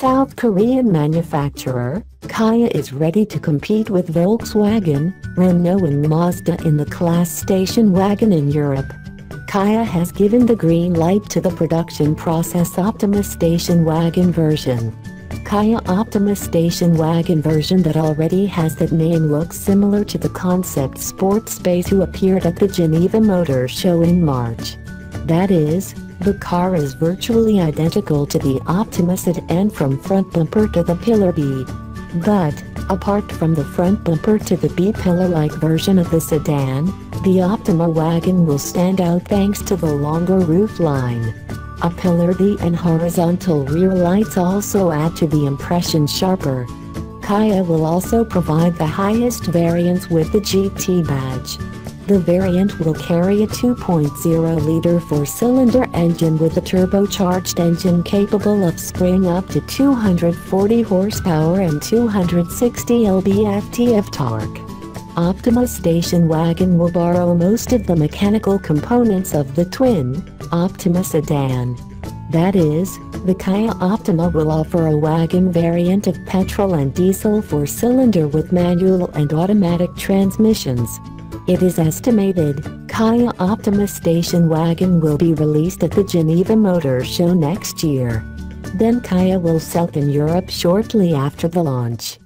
South Korean manufacturer, Kia is ready to compete with Volkswagen, Renault and Mazda in the class station wagon in Europe. Kia has given the green light to the production process Optima station wagon version. Kia Optima station wagon version that already has that name looks similar to the concept Sportspace who appeared at the Geneva Motor Show in March. That is, the car is virtually identical to the Optima sedan from front bumper to the pillar B. But, apart from the front bumper to the B-pillar-like version of the sedan, the Optima wagon will stand out thanks to the longer roof line. A pillar B and horizontal rear lights also add to the impression sharper. Kia will also provide the highest variants with the GT badge. The variant will carry a 2.0-liter four-cylinder engine with a turbocharged engine capable of spraying up to 240 horsepower and 260 lb-ft of torque. Optima station wagon will borrow most of the mechanical components of the twin, Optima sedan. That is, the Kia Optima will offer a wagon variant of petrol and diesel four-cylinder with manual and automatic transmissions. It is estimated, Kia Optima station wagon will be released at the Geneva Motor Show next year. Then Kia will sell in Europe shortly after the launch.